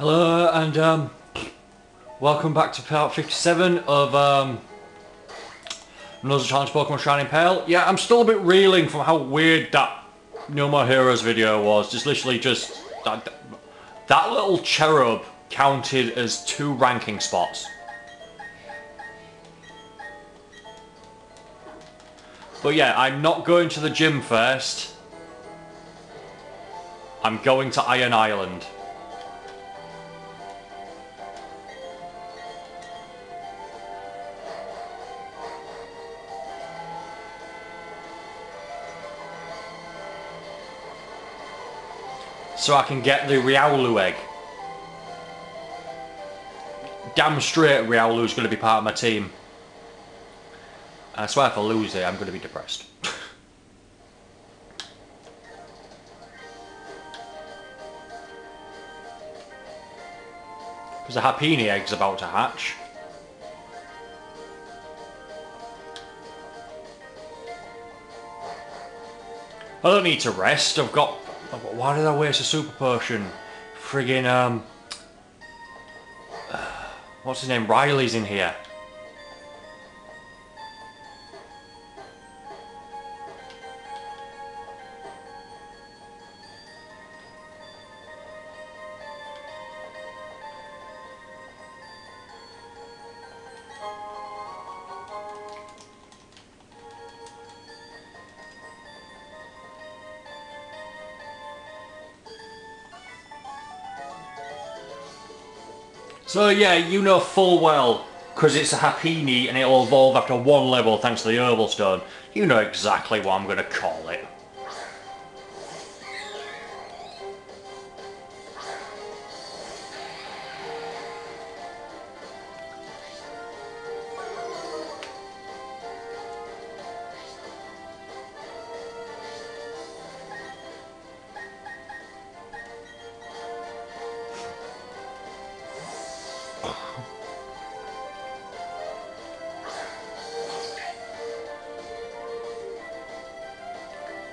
Hello and um, welcome back to part 57 of um, another challenge Pokemon Shining Pearl. Yeah, I'm still a bit reeling from how weird that No More Heroes video was. Just literally just... That, that little cherub counted as two ranking spots. But yeah, I'm not going to the gym first. I'm going to Iron Island. So I can get the Riolu egg. Damn straight Riolu's going to be part of my team. I swear if I lose it, I'm going to be depressed. Because the Happiny egg's about to hatch. I don't need to rest, I've got... Why did I waste a super potion? Friggin' um... What's his name? Riley's in here. So yeah, you know full well, because it's a Happiny and it'll evolve after one level thanks to the Oval Stone, you know exactly what I'm going to call it.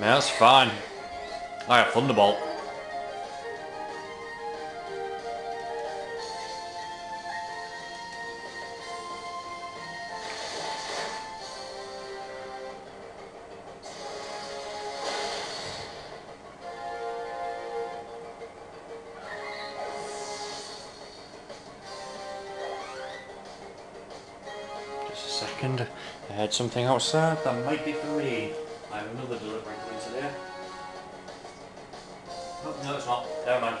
Man, that's fine. I have Thunderbolt. Just a second. I heard something outside. That might be for me. I have another delivery coming today. Oh, no, it's not. Never mind.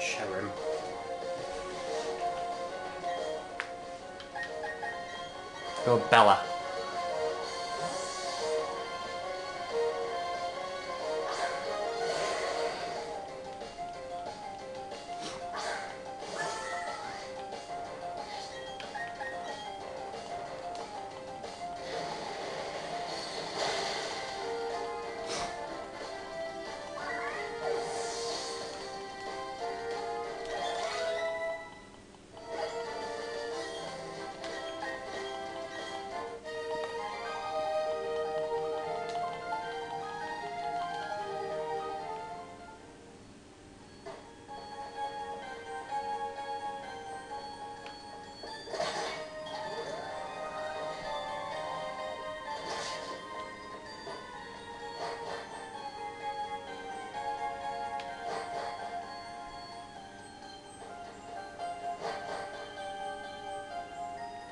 Cherrim. Go Bella.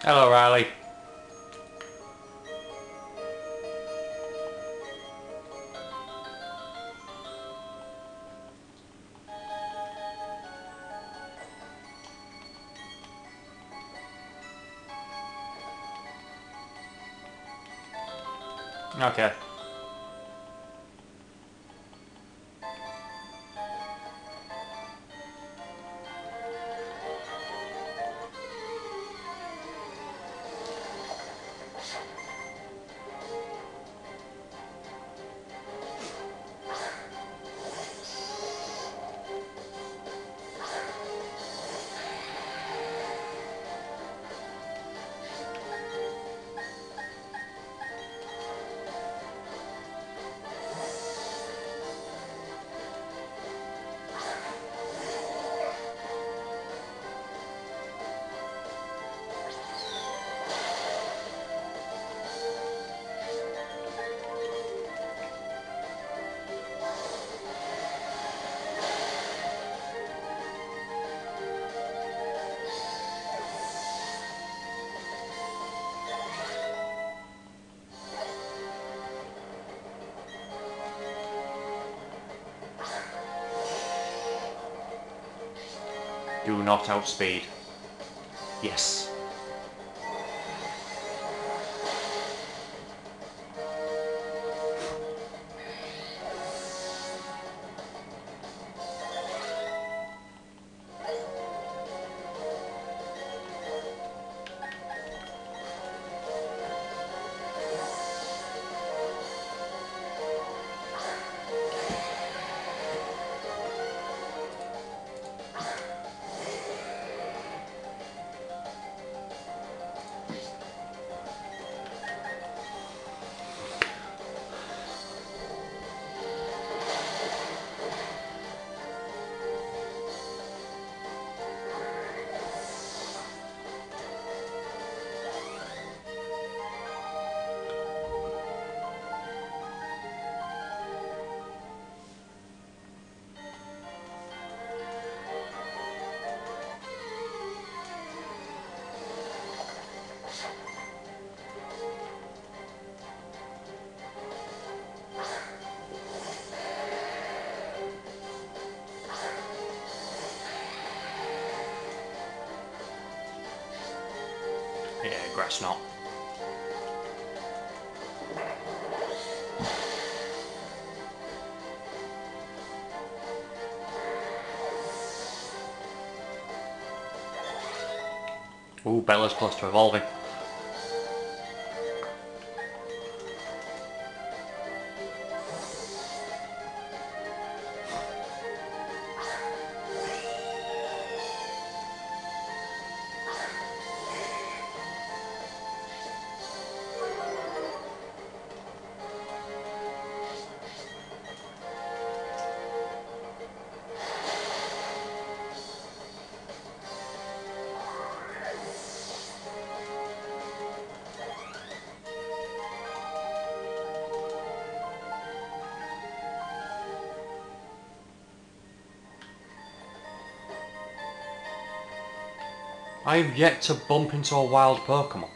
Hello, Riley. Okay. Do not outspeed. Yes. Grass knot. Ooh, Bella's close to evolving. I have yet to bump into a wild Pokemon.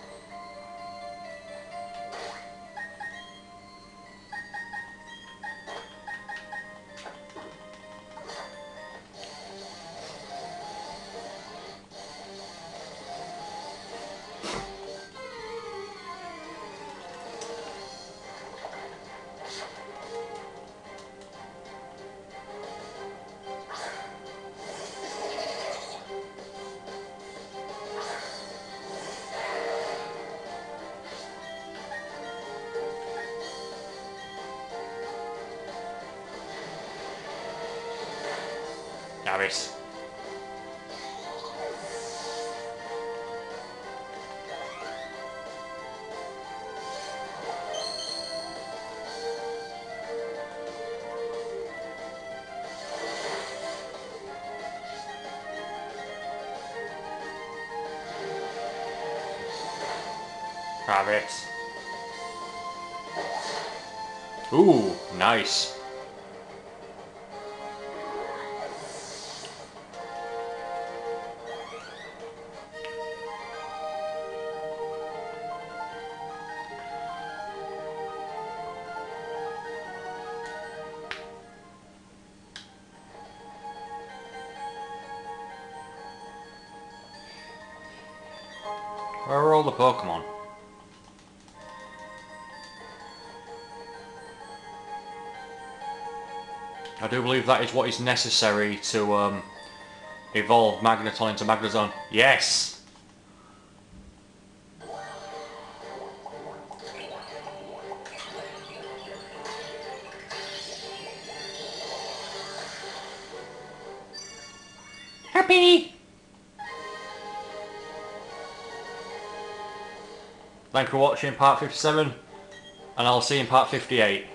Aris. Aris. Ooh, nice. Where are all the Pokemon? I do believe that is what is necessary to um, evolve Magneton into Magnezone. Yes! Happy! Thank you for watching part 57 and I'll see you in part 58.